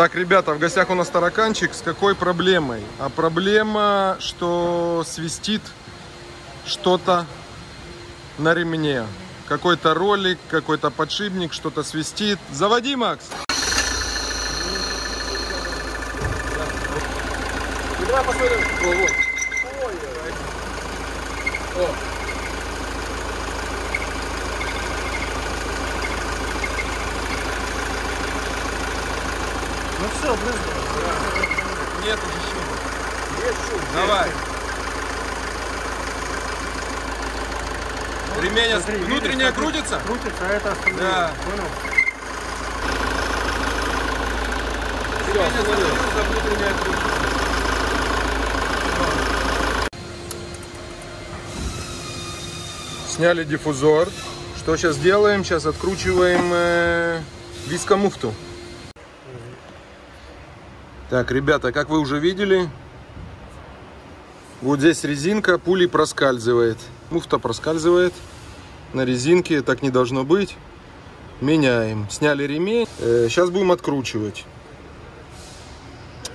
Так, ребята, в гостях у нас тараканчик. С какой проблемой? А проблема, что свистит что-то на ремне. Какой-то ролик, какой-то подшипник, что-то свистит. Заводи, Макс! Давай посмотрим. О, вот. О. все, брызгало. Нет уже шума. Есть шум. Давай. Ну, Ремень смотри, внутренняя видишь, крутится? Крутится, а это остановилось. Да. Понял? Ремень остановился, внутренняя крутится. Сняли диффузор. Что сейчас делаем? Сейчас откручиваем э, вискомуфту. Так, ребята, как вы уже видели, вот здесь резинка, пулей проскальзывает. Муфта проскальзывает на резинке, так не должно быть. Меняем. Сняли ремень. Э, сейчас будем откручивать.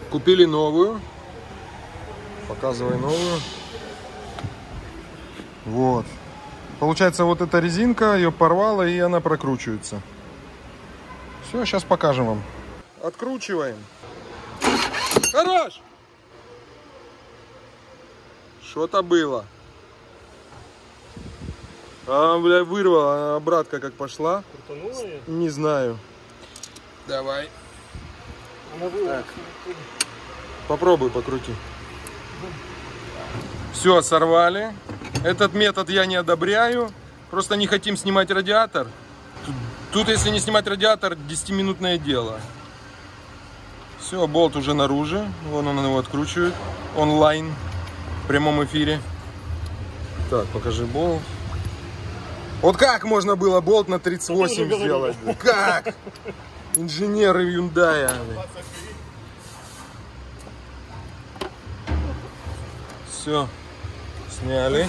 Купили новую. Показывай новую. Вот. Получается, вот эта резинка, ее порвала, и она прокручивается. Все, сейчас покажем вам. Откручиваем. Хорош! Что-то было. А, бля, вырвала, обратка как пошла. Крутанула ее? Не знаю. Давай. Она была. Попробуй покрути. Все, сорвали. Этот метод я не одобряю. Просто не хотим снимать радиатор. Тут, тут, если не снимать радиатор, 10-минутное дело. Все, болт уже наружу. Вон он его откручивает. Онлайн. В прямом эфире. Так, покажи болт. Вот как можно было болт на 38 говорил. сделать? Как? Инженеры Hyundai. Все. Сняли.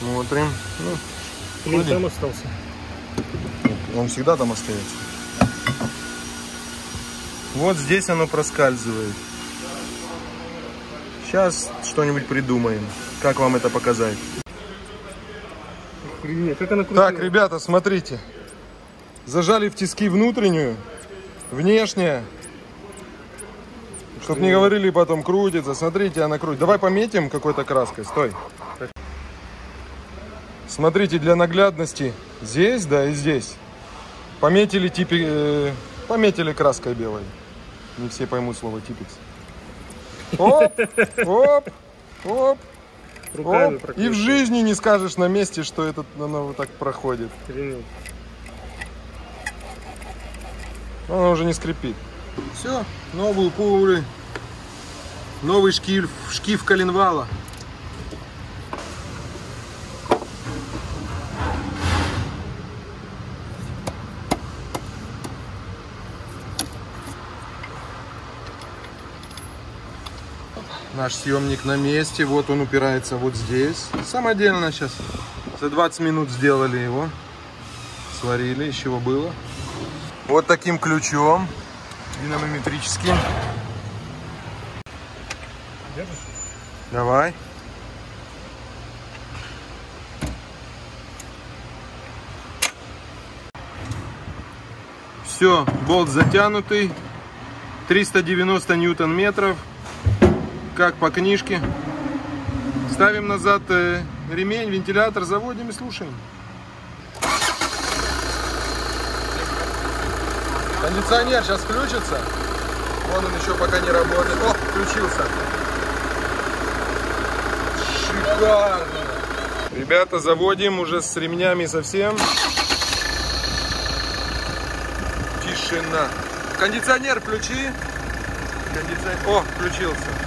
Смотрим. Ну, Блин, там остался. он всегда там остается. Вот здесь оно проскальзывает. Сейчас что-нибудь придумаем. Как вам это показать? Охренеть, как она крутила. Так, ребята, смотрите. Зажали в тиски внутреннюю, внешняя. Чтоб не говорили потом крутится. Смотрите, она крутит. Давай пометим какой-то краской. Стой. Смотрите, для наглядности здесь, да, и здесь. Пометили типи, э, пометили краской белой. Не все поймут слово типикс. Оп, оп, оп, Руками оп. И в жизни не скажешь на месте, что это оно вот так проходит. Охренеть. Она уже не скрипит. Все, новую пулы. Новый шкив, шкив коленвала. Наш съемник на месте. Вот он упирается вот здесь. Самодельно сейчас. За 20 минут сделали его. Сварили, из чего было. Вот таким ключом динамометрическим. Держишь? Давай. Все, болт затянутый. 390 ньютон метров. Как по книжке. Ставим назад э, ремень, вентилятор, заводим и слушаем. Кондиционер сейчас включится. Вон он еще пока не работает. О, включился. Шикарно. Ребята, заводим уже с ремнями совсем. Тишина. Кондиционер включи. Кондиционер. О, включился.